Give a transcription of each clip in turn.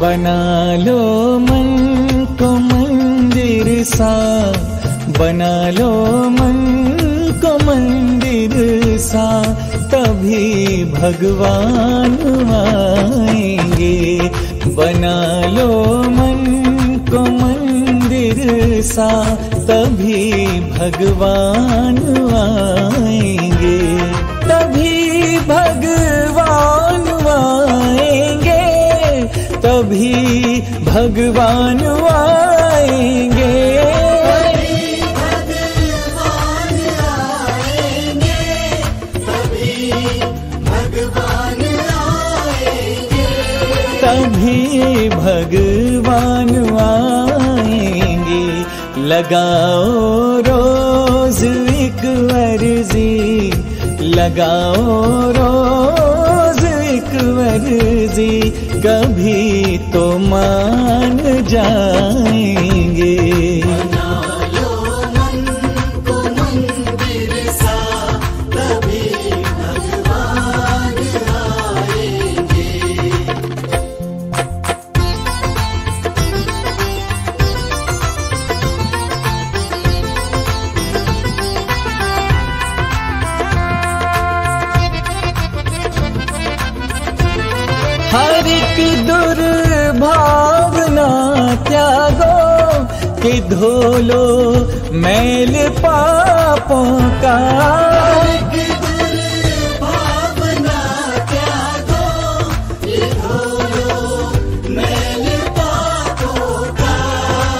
बना लो मन को मंदिर सा। बना लो मन को मंदिर सा। तभी भगवान आएँगे। बना लो मन को मंदिर सा। तभी भगवान आएँगे। तभी भगवान आएँगे। तभी भगवान आएँगे। तभी भगवान आएँगे। लगाओ रोज एक वर्जी लगाओ रोज एक वर्जी कभी तो मान जाएँगे कि धोलो मैल पापों का।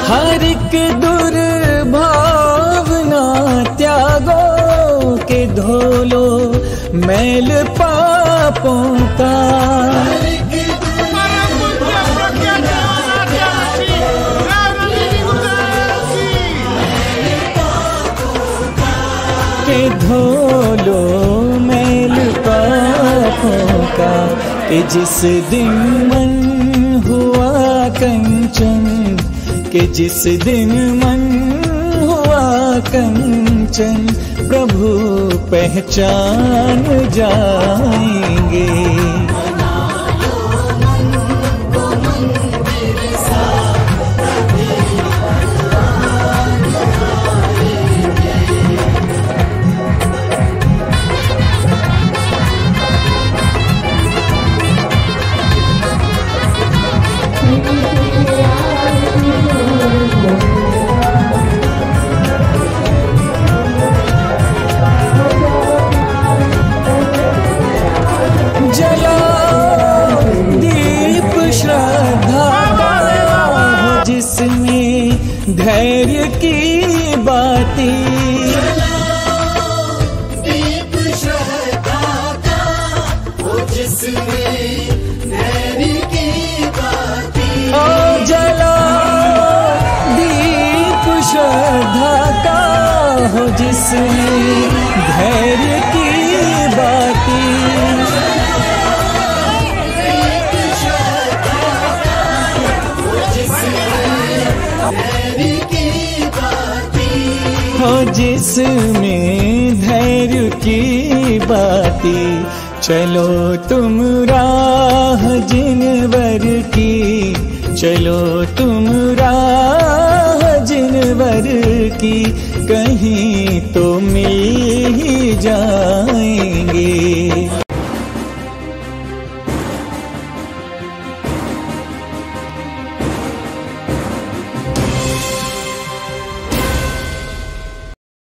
हर एक दुर्भावना त्यागो के धोलो मैल पापों का। के धोलो मैल पापों का कि जिस दिन मन हुआ कंचन, कि जिस दिन मन हुआ कंचन, प्रभु पहचान जाएँगे। धैर्य की बाती। जिसमें धैर्य जिसमें धैर्य की बाती। चलो तुम राह जिनवर की। चलो तुम राह जिनवर की। कहीं तो मिल ही जाएँगे।